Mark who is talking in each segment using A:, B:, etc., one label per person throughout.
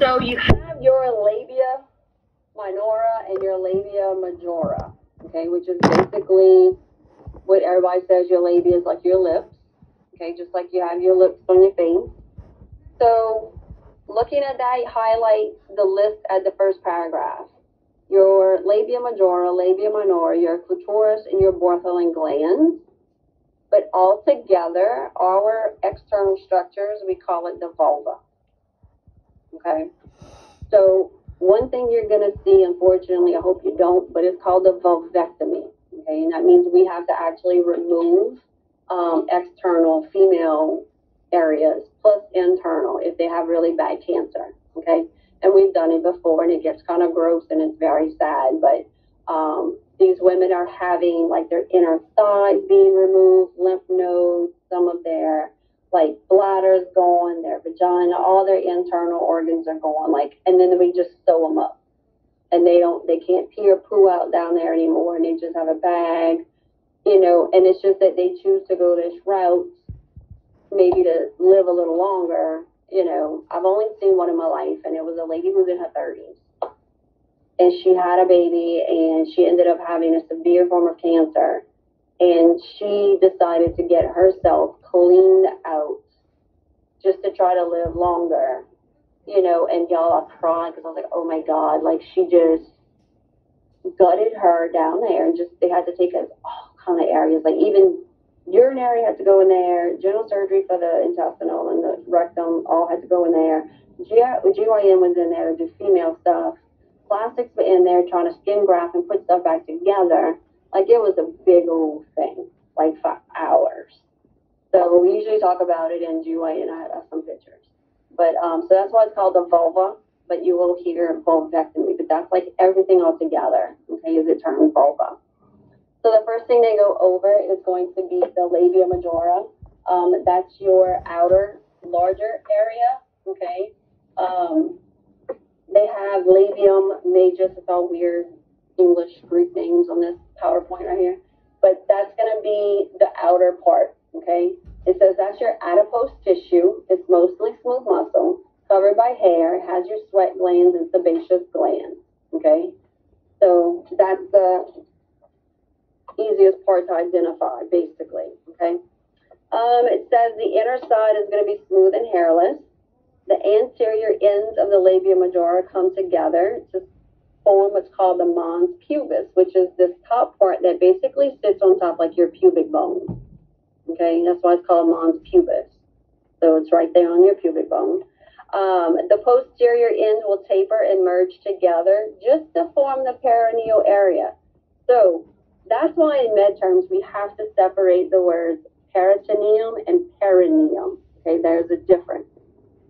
A: So you have your labia minora and your labia majora, okay, which is basically what everybody says your labia is like your lips, okay, just like you have your lips on your face. So looking at that, highlight the list at the first paragraph. Your labia majora, labia minora, your clitoris, and your Bartholin glands. But all together, our external structures, we call it the vulva. Okay? So one thing you're going to see, unfortunately, I hope you don't, but it's called a vulvectomy. Okay, and that means we have to actually remove um, external female areas plus internal if they have really bad cancer. Okay, and we've done it before, and it gets kind of gross and it's very sad, but um, these women are having like their inner thighs being removed, lymph nodes, some of their like bladders going, their vagina, all their internal organs are going, like, and then we just sew them up. And they don't, they can't pee or poo out down there anymore, and they just have a bag, you know, and it's just that they choose to go this route, maybe to live a little longer, you know. I've only seen one in my life, and it was a lady who was in her 30s. And she had a baby, and she ended up having a severe form of cancer and she decided to get herself cleaned out just to try to live longer, you know. And y'all, I cried because I was like, oh my god, like she just gutted her down there, and just they had to take all kind of areas, like even urinary had to go in there, general surgery for the intestinal and the rectum all had to go in there. GYN was in there to do female stuff. Plastics were in there trying to skin graft and put stuff back together like it was a big old thing, like for hours. So we usually talk about it in GYN, and I have some pictures. But um, so that's why it's called the vulva. But you will hear vulvectomy, but that's like everything all together. Okay, is it termed vulva? So the first thing they go over is going to be the labia majora. Um, that's your outer, larger area. Okay. Um, they have labium majus. It's all weird English Greek names on this PowerPoint right here. But that's going to be the outer part, okay? It says that's your adipose tissue. It's mostly smooth muscle, covered by hair. It has your sweat glands and sebaceous glands, okay? So that's the easiest part to identify, basically, okay? Um, it says the inner side is going to be smooth and hairless. The anterior ends of the labia majora come together to what's called the mons pubis, which is this top part that basically sits on top like your pubic bone. Okay, that's why it's called mons pubis. So it's right there on your pubic bone. Um, the posterior ends will taper and merge together just to form the perineal area. So that's why in med terms we have to separate the words peritoneum and perineum. Okay, there's a difference.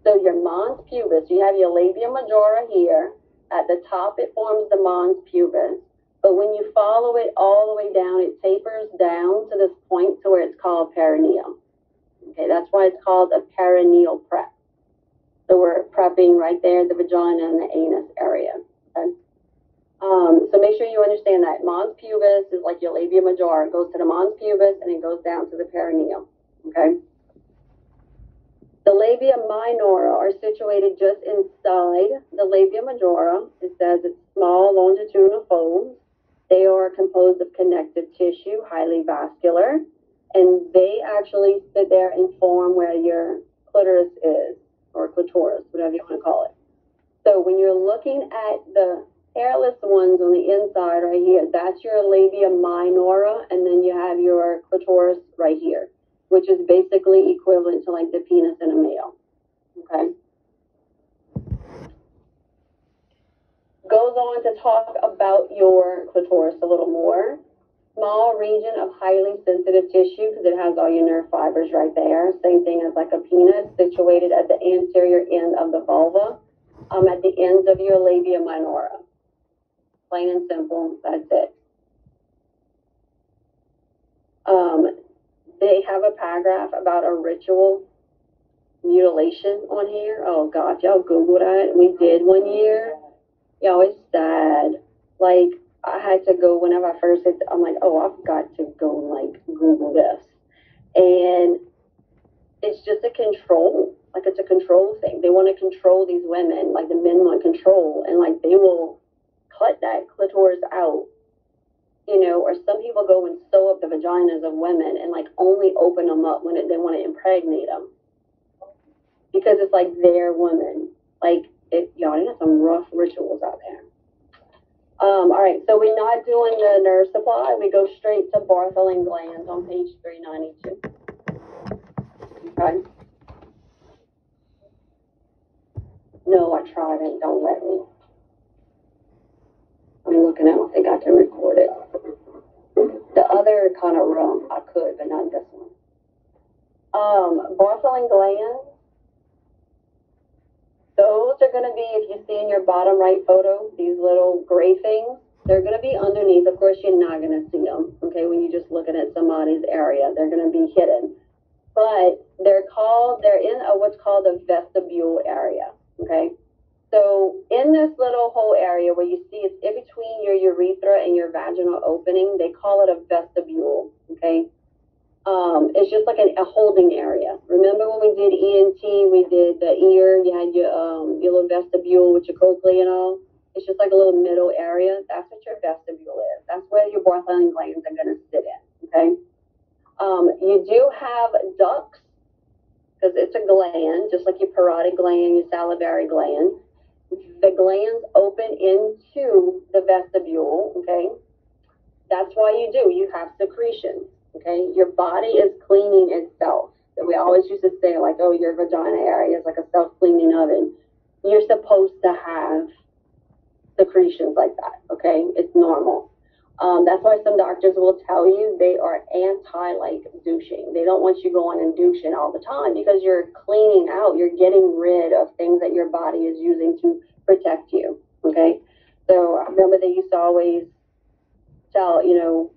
A: So your mons pubis, you have your labia majora here, at the top, it forms the mons pubis, but when you follow it all the way down, it tapers down to this point to where it's called perineum. Okay, that's why it's called a perineal prep. So we're prepping right there, the vagina and the anus area. Okay? Um, so make sure you understand that mons pubis is like your labia majora. It goes to the mons pubis and it goes down to the perineum. Okay. The labia minora are situated just inside the labia majora. It says it's small longitudinal folds. They are composed of connective tissue, highly vascular, and they actually sit there and form where your clitoris is, or clitoris, whatever you want to call it. So when you're looking at the hairless ones on the inside right here, that's your labia minora, and then you have your clitoris right here which is basically equivalent to like the penis in a male. Okay. Goes on to talk about your clitoris a little more. Small region of highly sensitive tissue because it has all your nerve fibers right there. Same thing as like a penis situated at the anterior end of the vulva, um, at the ends of your labia minora. Plain and simple, that's it. Um, they have a paragraph about a ritual mutilation on here. Oh God, y'all Google that. We did one year. Y'all, it's sad. Like I had to go whenever I first hit. I'm like, oh, I've got to go and like Google this, and it's just a control like it's a control thing. They want to control these women, like the men want control, and like they will cut that clitoris out, you know, or some people go and sew up the vaginas of women and like only open them up when it, they want to impregnate them because it's like their woman. Like y'all, some rough rituals out there. Um, all right, so we're not doing the nerve supply. We go straight to Bartholin glands on page 392. Okay. No, I tried it. Don't let me. I'm looking. I don't think I can record it. The other kind of room, I could, but not this one. Um, Bartholin glands. Those are going to be, if you see in your bottom right photo, these little gray things, they're going to be underneath. Of course, you're not going to see them, okay, when you're just looking at somebody's area. They're going to be hidden. But they're called, they're in a, what's called a vestibule area, okay? So in this little whole area where you see it's in between your urethra and your vaginal opening, they call it a vestibule, okay? Um, it's just like an, a holding area. Remember when we did ENT, we did the ear, you had your, um, your little vestibule with your cochlea and all. It's just like a little middle area. That's what your vestibule is. That's where your Bartholin glands are going to sit in, okay? Um, you do have ducts, because it's a gland, just like your parotid gland, your salivary gland. The glands open into the vestibule, okay? That's why you do. You have secretions. Okay, your body is cleaning itself. So we always used to say, like, oh, your vagina area is like a self cleaning oven. You're supposed to have secretions like that. Okay, it's normal. Um, that's why some doctors will tell you they are anti like douching. They don't want you going and douching all the time because you're cleaning out, you're getting rid of things that your body is using to protect you. Okay, so I remember they used to always tell, you know,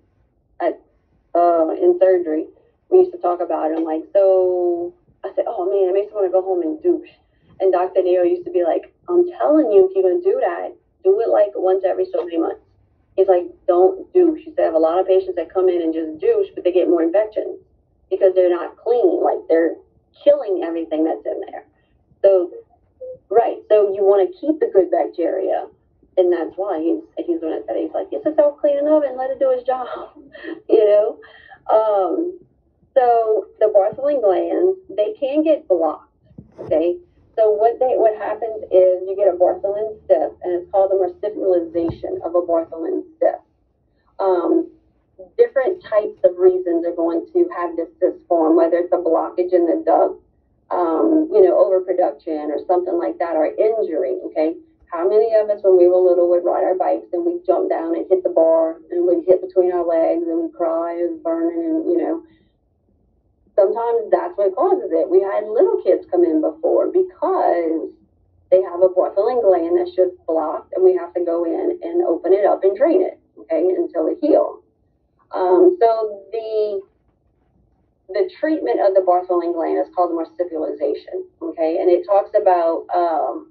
A: in surgery, we used to talk about it. I'm like, so I said, oh man, it makes me want to go home and douche. And Dr. Neo used to be like, I'm telling you, if you're going to do that, do it like once every so many months. He's like, don't douche. He said, I have a lot of patients that come in and just douche, but they get more infections because they're not clean. Like they're killing everything that's in there. So, right. So you want to keep the good bacteria. And that's why he's he's doing it. He's like, it's a self cleaning oven. Let it do its job. you know. Um, so the Bartholin glands they can get blocked. Okay. So what they what happens is you get a Bartholin cyst, and it's called the marsupialization of a Bartholin cyst. Um, different types of reasons are going to have this cyst form, whether it's a blockage in the duct, um, you know, overproduction or something like that, or injury. Okay. How many of us, when we were little, would ride our bikes and we'd jump down and hit bar and we'd hit between our legs and we'd cry, was burning, and you know, sometimes that's what causes it. We had little kids come in before because they have a Bartholin gland that's just blocked, and we have to go in and open it up and drain it, okay, until it heals. Um, so the the treatment of the Bartholin gland is called marsupialization, okay, and it talks about um,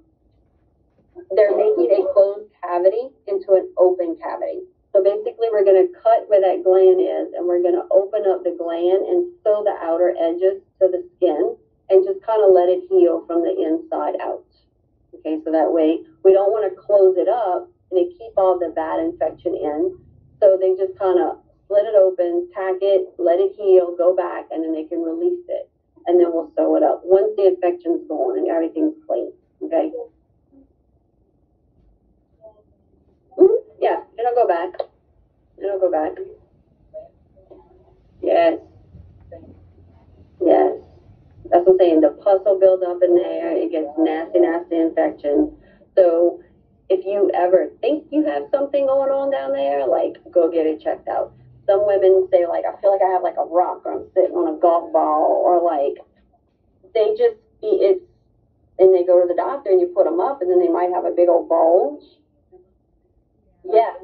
A: they're making a closed cavity into an open cavity. So basically, we're going to cut where that gland is, and we're going to open up the gland and sew the outer edges to the skin, and just kind of let it heal from the inside out. Okay, so that way we don't want to close it up and it keep all the bad infection in. So they just kind of split it open, tack it, let it heal, go back, and then they can release it, and then we'll sew it up once the infection's gone and everything's clean. Okay. Mm-hmm. Yeah, it'll go back. It'll go back. Yes. Yes. That's what I'm saying. The pus will build up in there. It gets nasty, nasty infections. So if you ever think you have something going on down there, like go get it checked out. Some women say like, I feel like I have like a rock or I'm sitting on a golf ball or like they just it's and they go to the doctor and you put them up and then they might have a big old bulge yeah.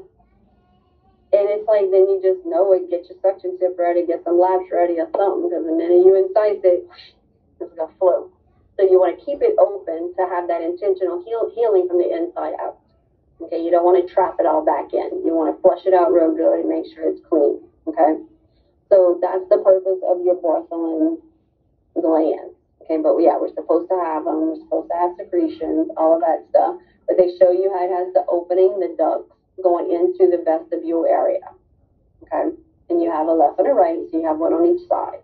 A: And it's like, then you just know it, get your suction tip ready, get some laps ready or something, because the minute you incise it, it's to flow. So you want to keep it open to have that intentional heal, healing from the inside out. Okay, you don't want to trap it all back in. You want to flush it out real good and make sure it's clean. Okay, so that's the purpose of your Bartholin glands. Okay, but yeah, we're supposed to have them. We're supposed to have secretions, all of that stuff. But they show you how it has the opening, the ducts going into the vestibule area. Okay, and you have a left and a right, so you have one on each side.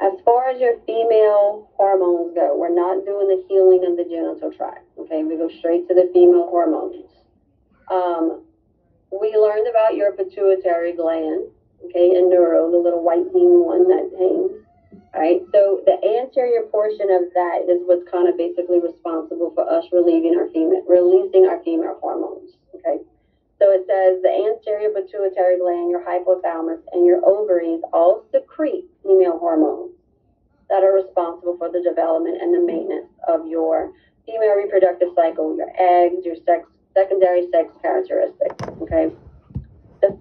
A: As far as your female hormones go, we're not doing the healing of the genital tract. Okay, we go straight to the female hormones. Um, we learned about your pituitary gland, okay, and neuro, the little white bean one that hangs. Right, so the anterior portion of that is what's kind of basically responsible for us relieving our female, releasing our female hormones. Okay, so it says the anterior pituitary gland, your hypothalamus, and your ovaries all secrete female hormones that are responsible for the development and the maintenance of your female reproductive cycle, your eggs, your sex, secondary sex characteristics. Okay.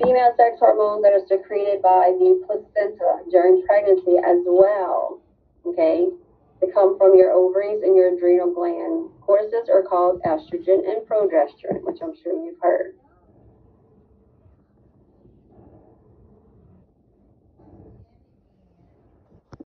A: Female sex hormones that are secreted by the placenta uh, during pregnancy as well. Okay. They come from your ovaries and your adrenal gland. Cortices are called estrogen and progesterone, which I'm sure you've heard.